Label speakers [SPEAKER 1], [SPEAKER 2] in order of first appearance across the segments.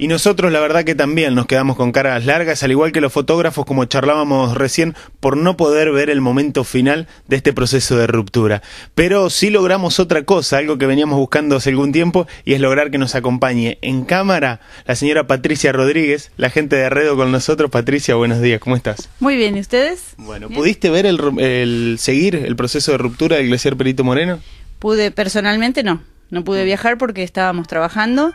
[SPEAKER 1] Y nosotros la verdad que también nos quedamos con caras largas, al igual que los fotógrafos como charlábamos recién, por no poder ver el momento final de este proceso de ruptura. Pero sí logramos otra cosa, algo que veníamos buscando hace algún tiempo, y es lograr que nos acompañe en cámara la señora Patricia Rodríguez, la gente de Arredo con nosotros. Patricia, buenos días, ¿cómo estás?
[SPEAKER 2] Muy bien, ¿y ustedes?
[SPEAKER 1] Bueno, ¿pudiste ver el, el seguir el proceso de ruptura del glaciar Perito Moreno?
[SPEAKER 2] Pude, personalmente no, no pude viajar porque estábamos trabajando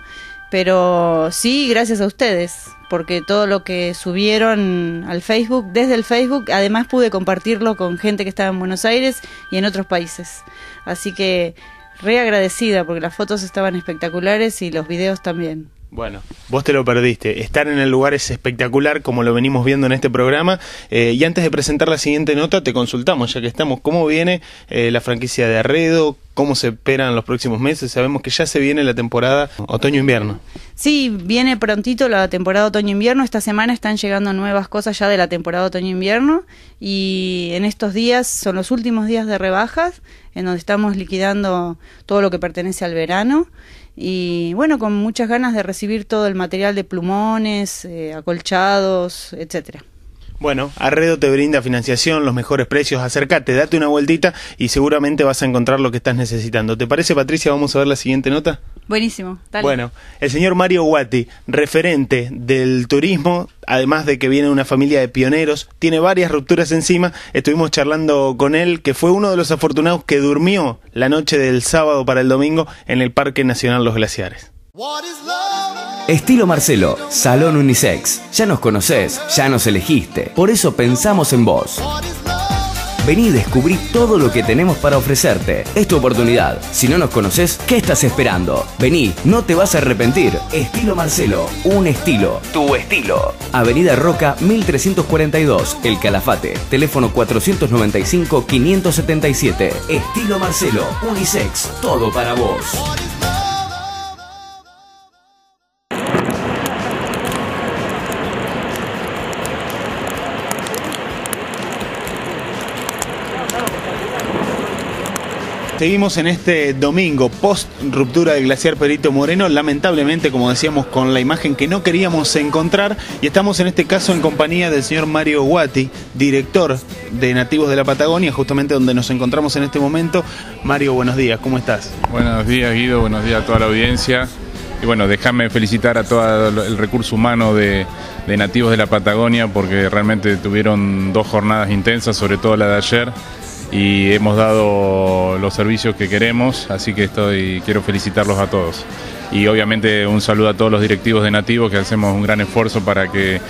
[SPEAKER 2] pero sí gracias a ustedes, porque todo lo que subieron al Facebook, desde el Facebook, además pude compartirlo con gente que estaba en Buenos Aires y en otros países. Así que re agradecida porque las fotos estaban espectaculares y los videos también.
[SPEAKER 1] Bueno, vos te lo perdiste. Estar en el lugar es espectacular, como lo venimos viendo en este programa. Eh, y antes de presentar la siguiente nota, te consultamos, ya que estamos, cómo viene eh, la franquicia de Arredo, cómo se esperan los próximos meses. Sabemos que ya se viene la temporada otoño-invierno.
[SPEAKER 2] Sí, viene prontito la temporada otoño-invierno. Esta semana están llegando nuevas cosas ya de la temporada otoño-invierno. Y en estos días son los últimos días de rebajas, en donde estamos liquidando todo lo que pertenece al verano y bueno, con muchas ganas de recibir todo el material de plumones, eh, acolchados, etcétera.
[SPEAKER 1] Bueno, Arredo te brinda financiación, los mejores precios, acércate, date una vueltita y seguramente vas a encontrar lo que estás necesitando. ¿Te parece, Patricia? Vamos a ver la siguiente nota.
[SPEAKER 2] Buenísimo. Dale.
[SPEAKER 1] Bueno, el señor Mario Guati, referente del turismo, además de que viene de una familia de pioneros, tiene varias rupturas encima. Estuvimos charlando con él, que fue uno de los afortunados que durmió la noche del sábado para el domingo en el Parque Nacional Los Glaciares.
[SPEAKER 3] Estilo Marcelo, Salón Unisex. Ya nos conoces, ya nos elegiste. Por eso pensamos en vos. Vení y descubrí todo lo que tenemos para ofrecerte. Es tu oportunidad. Si no nos conoces, ¿qué estás esperando? Vení, no te vas a arrepentir. Estilo Marcelo, un estilo, tu estilo. Avenida Roca 1342, El Calafate. Teléfono 495-577. Estilo Marcelo, Unisex, todo para vos.
[SPEAKER 1] Seguimos en este domingo post ruptura del glaciar Perito Moreno, lamentablemente, como decíamos, con la imagen que no queríamos encontrar, y estamos en este caso en compañía del señor Mario Guati, director de Nativos de la Patagonia, justamente donde nos encontramos en este momento. Mario, buenos días, ¿cómo estás?
[SPEAKER 4] Buenos días, Guido, buenos días a toda la audiencia. Y bueno, déjame felicitar a todo el recurso humano de, de Nativos de la Patagonia porque realmente tuvieron dos jornadas intensas, sobre todo la de ayer y hemos dado los servicios que queremos, así que estoy, quiero felicitarlos a todos. Y obviamente un saludo a todos los directivos de Nativo que hacemos un gran esfuerzo para que,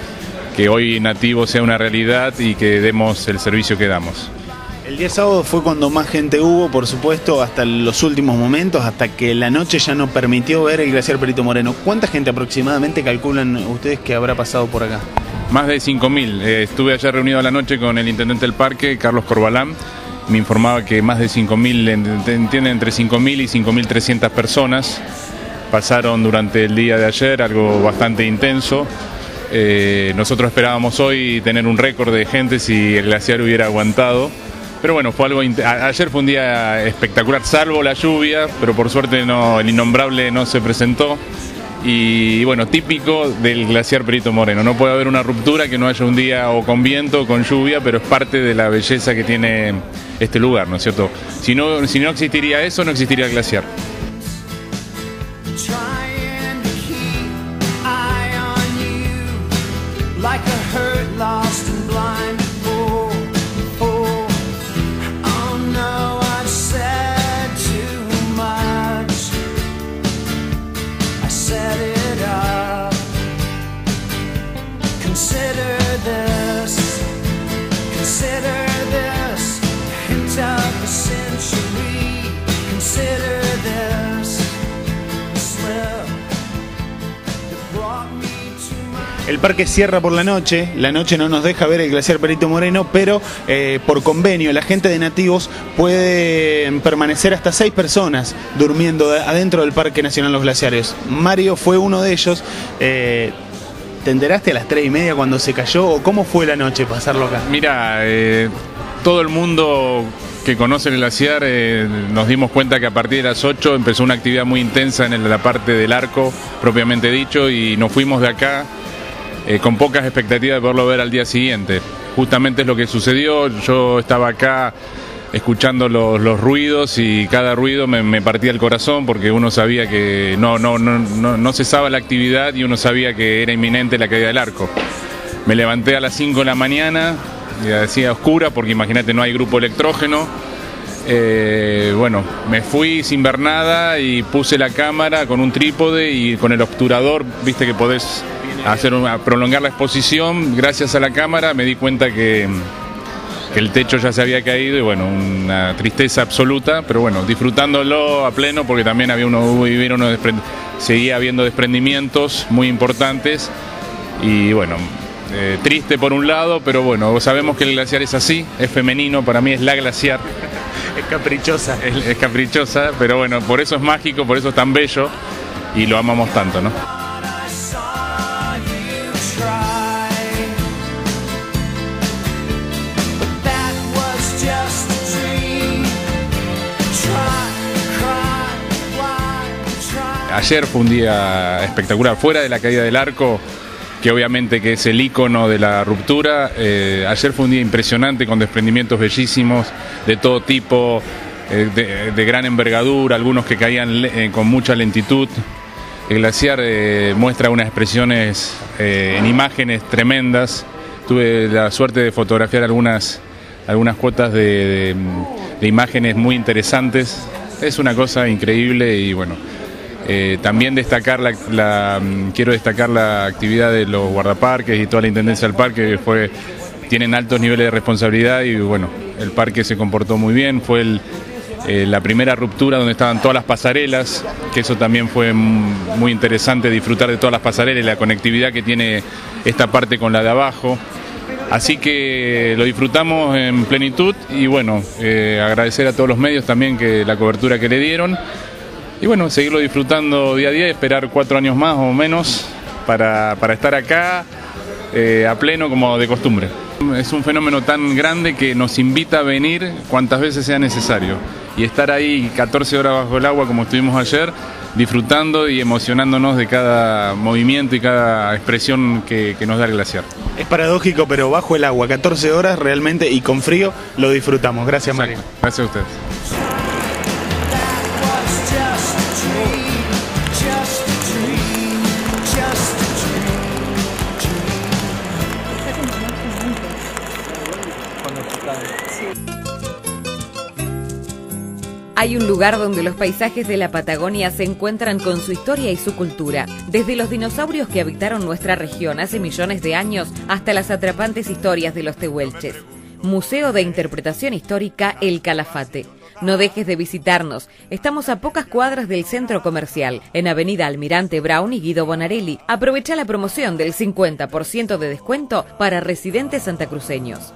[SPEAKER 4] que hoy Nativo sea una realidad y que demos el servicio que damos.
[SPEAKER 1] El día sábado fue cuando más gente hubo, por supuesto, hasta los últimos momentos, hasta que la noche ya no permitió ver el glaciar Perito Moreno. ¿Cuánta gente aproximadamente calculan ustedes que habrá pasado por acá?
[SPEAKER 4] Más de 5.000. Eh, estuve ayer reunido a la noche con el intendente del parque, Carlos Corbalán, me informaba que más de 5.000, entienden entre 5.000 y 5.300 personas pasaron durante el día de ayer, algo bastante intenso. Eh, nosotros esperábamos hoy tener un récord de gente si el glaciar hubiera aguantado. Pero bueno, fue algo ayer fue un día espectacular, salvo la lluvia, pero por suerte el innombrable no se presentó. Y bueno, típico del glaciar Perito Moreno. No puede haber una ruptura que no haya un día o con viento o con lluvia, pero es parte de la belleza que tiene este lugar, ¿no es cierto? Si no, si no existiría eso, no existiría el glaciar.
[SPEAKER 1] El parque cierra por la noche, la noche no nos deja ver el glaciar Perito Moreno, pero eh, por convenio la gente de nativos puede permanecer hasta seis personas durmiendo adentro del Parque Nacional Los Glaciares. Mario fue uno de ellos. Eh, ¿Te enteraste a las tres y media cuando se cayó o cómo fue la noche pasarlo acá?
[SPEAKER 4] Mira, eh, todo el mundo que conocen el glaciar eh, nos dimos cuenta que a partir de las 8 empezó una actividad muy intensa en la parte del arco, propiamente dicho, y nos fuimos de acá eh, con pocas expectativas de poderlo ver al día siguiente. Justamente es lo que sucedió, yo estaba acá escuchando los, ruidos y cada ruido me, partía el corazón porque uno sabía que no, no, no, no, no cesaba la actividad y uno sabía que era inminente la caída del arco. Me levanté a las 5 de la mañana, ya decía oscura porque imagínate no hay grupo electrógeno. Eh, bueno, me fui sin ver nada y puse la cámara con un trípode y con el obturador, viste que podés hacer prolongar la exposición. Gracias a la cámara me di cuenta que el techo ya se había caído y bueno, una tristeza absoluta, pero bueno, disfrutándolo a pleno porque también había uno, seguía habiendo desprendimientos muy importantes y bueno, eh, triste por un lado, pero bueno, sabemos que el glaciar es así, es femenino, para mí es la glaciar.
[SPEAKER 1] Es caprichosa.
[SPEAKER 4] es caprichosa, pero bueno, por eso es mágico, por eso es tan bello y lo amamos tanto, ¿no? Ayer fue un día espectacular, fuera de la caída del arco, que obviamente que es el icono de la ruptura. Eh, ayer fue un día impresionante con desprendimientos bellísimos de todo tipo, eh, de, gran envergadura, algunos que caían eh, con mucha lentitud. El glaciar muestra unas expresiones en imágenes tremendas. Tuve la suerte de fotografiar algunas, algunas cuotas de imágenes muy interesantes. Es una cosa increíble y bueno, eh, también destacar la, mm, quiero destacar la actividad de los guardaparques y toda la intendencia del parque que fue tienen altos niveles de responsabilidad y bueno el parque se comportó muy bien. Fue eh, la primera ruptura donde estaban todas las pasarelas que eso también fue muy interesante disfrutar de todas las pasarelas y la conectividad que tiene esta parte con la de abajo. Así que lo disfrutamos en plenitud y bueno, eh, agradecer a todos los medios también que la cobertura que le dieron y bueno, seguirlo disfrutando día a día y esperar cuatro años más o menos para, estar acá eh, a pleno como de costumbre. Es un fenómeno tan grande que nos invita a venir cuantas veces sea necesario y estar ahí 14 horas bajo el agua como estuvimos ayer, disfrutando y emocionándonos de cada movimiento y cada expresión que, nos da el glaciar.
[SPEAKER 1] Es paradójico, pero bajo el agua, 14 horas realmente y con frío lo disfrutamos. Gracias, María.
[SPEAKER 4] Gracias a ustedes.
[SPEAKER 5] Hay un lugar donde los paisajes de la Patagonia se encuentran con su historia y su cultura, desde los dinosaurios que habitaron nuestra región hace millones de años hasta las atrapantes historias de los tehuelches. Museo de Interpretación Histórica El Calafate. No dejes de visitarnos. Estamos a pocas cuadras del centro comercial, en Avenida Almirante Brown y Guido Bonarelli. Aprovecha la promoción del 50% de descuento para residentes santacruceños.